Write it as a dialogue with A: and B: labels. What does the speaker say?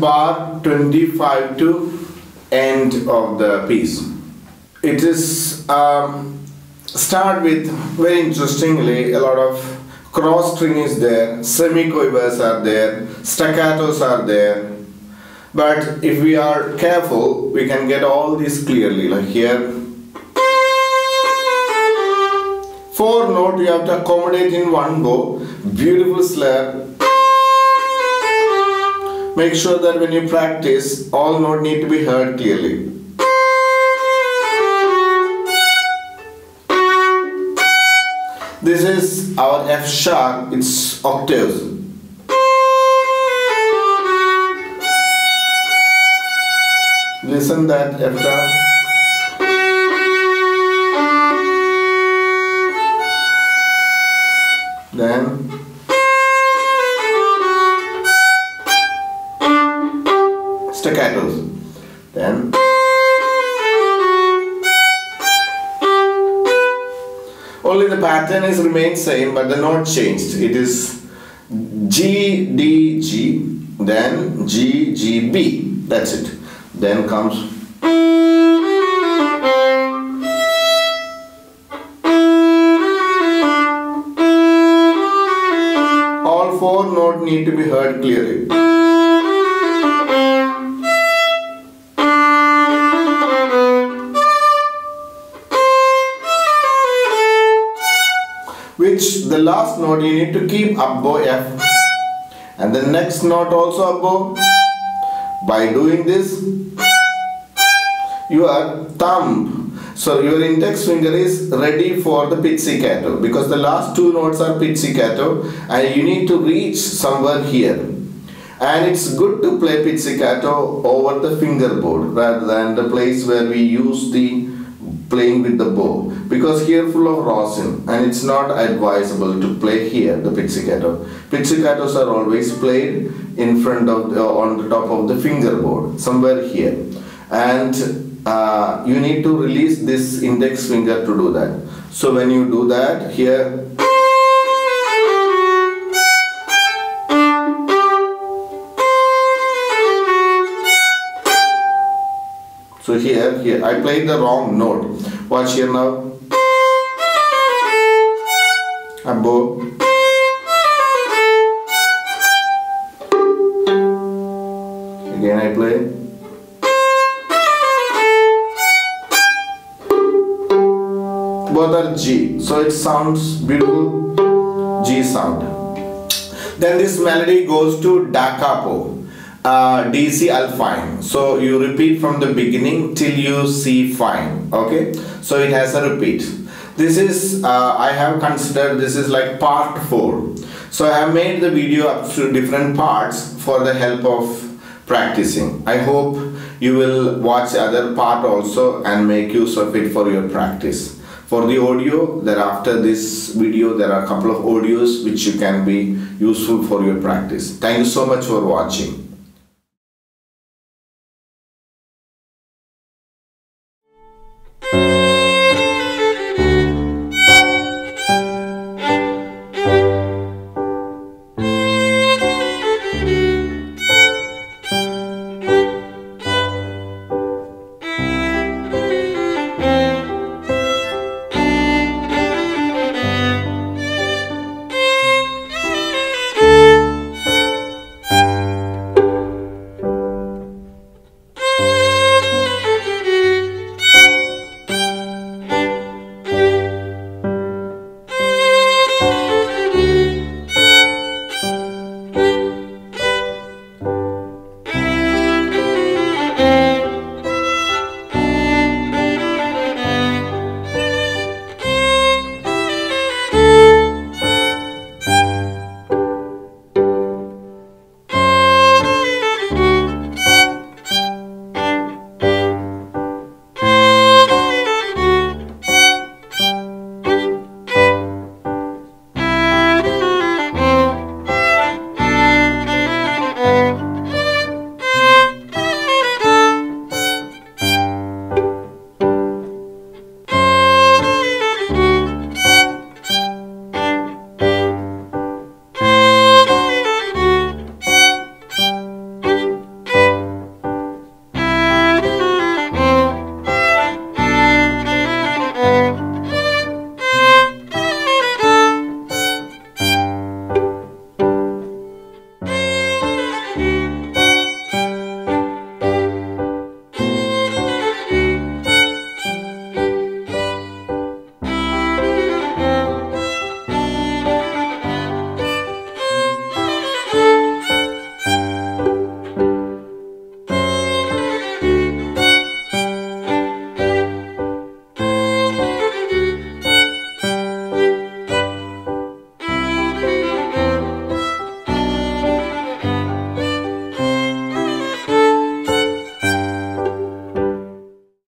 A: bar 25 to end of the piece. It is um, start with very interestingly a lot of cross string is there, semiquavers are there, staccatos are there. But if we are careful, we can get all this clearly. Like here, four note you have to accommodate in one go. Beautiful slur. Make sure that when you practice, all note need to be heard clearly. This is our F sharp, it's octaves. Listen that F sharp. Then staccatos. Then only the pattern is remained same but the note changed. It is G D G then G G B. That's it. Then comes all four note need to be heard clearly. The last note you need to keep up F and the next note also bow. By doing this, your thumb, so your index finger is ready for the pizzicato because the last two notes are pizzicato and you need to reach somewhere here. And it's good to play pizzicato over the fingerboard rather than the place where we use the playing with the bow because here full of rosin and it's not advisable to play here the pizzicato. Pizzicatos are always played in front of the, on the top of the fingerboard somewhere here and uh, you need to release this index finger to do that. So when you do that here So here, here, I played the wrong note. Watch here now. A bow. Again I play. Both are G. So it sounds beautiful G sound. Then this melody goes to da capo uh, DC al Fine. So you repeat from the beginning till you see fine. Okay. So it has a repeat. This is uh, I have considered this is like part four. So I have made the video up to different parts for the help of practicing. I hope you will watch other part also and make use of it for your practice. For the audio, there after this video, there are a couple of audios which you can be useful for your practice. Thank you so much for watching.